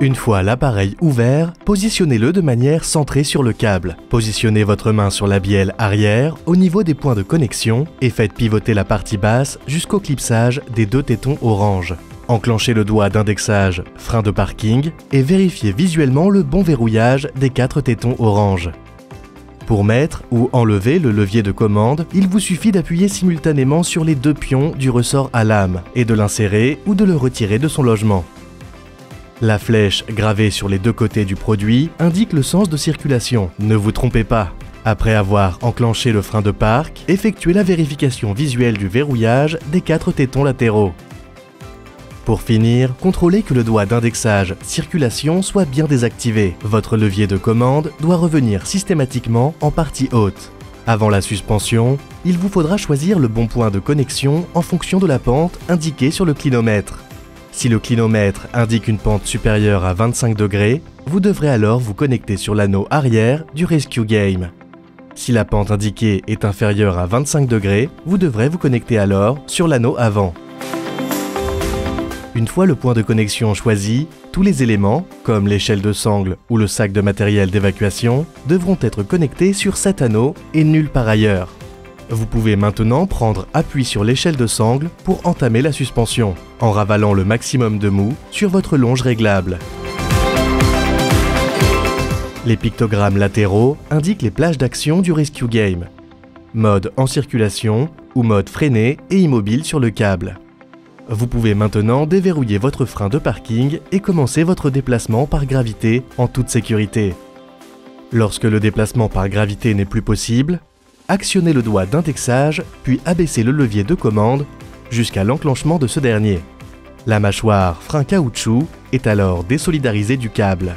Une fois l'appareil ouvert, positionnez-le de manière centrée sur le câble. Positionnez votre main sur la bielle arrière au niveau des points de connexion et faites pivoter la partie basse jusqu'au clipsage des deux tétons orange. Enclenchez le doigt d'indexage frein de parking et vérifiez visuellement le bon verrouillage des quatre tétons orange. Pour mettre ou enlever le levier de commande, il vous suffit d'appuyer simultanément sur les deux pions du ressort à lame et de l'insérer ou de le retirer de son logement. La flèche gravée sur les deux côtés du produit indique le sens de circulation. Ne vous trompez pas. Après avoir enclenché le frein de parc, effectuez la vérification visuelle du verrouillage des quatre tétons latéraux. Pour finir, contrôlez que le doigt d'indexage circulation soit bien désactivé. Votre levier de commande doit revenir systématiquement en partie haute. Avant la suspension, il vous faudra choisir le bon point de connexion en fonction de la pente indiquée sur le clinomètre. Si le clinomètre indique une pente supérieure à 25 degrés, vous devrez alors vous connecter sur l'anneau arrière du Rescue Game. Si la pente indiquée est inférieure à 25 degrés, vous devrez vous connecter alors sur l'anneau avant. Une fois le point de connexion choisi, tous les éléments, comme l'échelle de sangle ou le sac de matériel d'évacuation, devront être connectés sur cet anneau et nulle part ailleurs. Vous pouvez maintenant prendre appui sur l'échelle de sangle pour entamer la suspension, en ravalant le maximum de mou sur votre longe réglable. Les pictogrammes latéraux indiquent les plages d'action du Rescue Game. Mode en circulation ou mode freiné et immobile sur le câble. Vous pouvez maintenant déverrouiller votre frein de parking et commencer votre déplacement par gravité en toute sécurité. Lorsque le déplacement par gravité n'est plus possible, actionnez le doigt d'indexage, puis abaissez le levier de commande jusqu'à l'enclenchement de ce dernier. La mâchoire frein caoutchouc est alors désolidarisée du câble.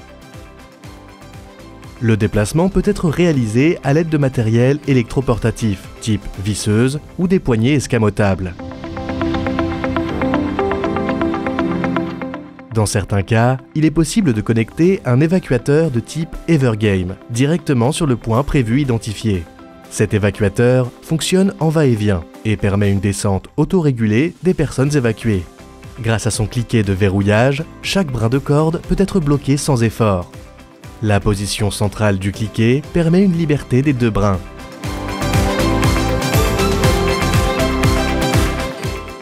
Le déplacement peut être réalisé à l'aide de matériel électroportatif, type visseuse ou des poignées escamotables. Dans certains cas, il est possible de connecter un évacuateur de type Evergame directement sur le point prévu identifié. Cet évacuateur fonctionne en va-et-vient et permet une descente autorégulée des personnes évacuées. Grâce à son cliquet de verrouillage, chaque brin de corde peut être bloqué sans effort. La position centrale du cliquet permet une liberté des deux brins.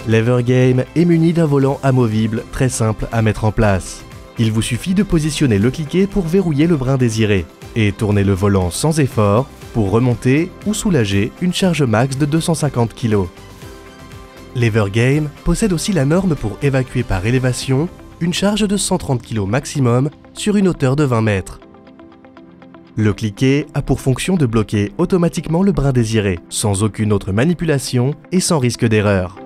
L'Evergame est muni d'un volant amovible très simple à mettre en place. Il vous suffit de positionner le cliquet pour verrouiller le brin désiré et tourner le volant sans effort pour remonter ou soulager une charge max de 250 kg. L'Evergame possède aussi la norme pour évacuer par élévation une charge de 130 kg maximum sur une hauteur de 20 mètres. Le cliquet a pour fonction de bloquer automatiquement le brin désiré, sans aucune autre manipulation et sans risque d'erreur.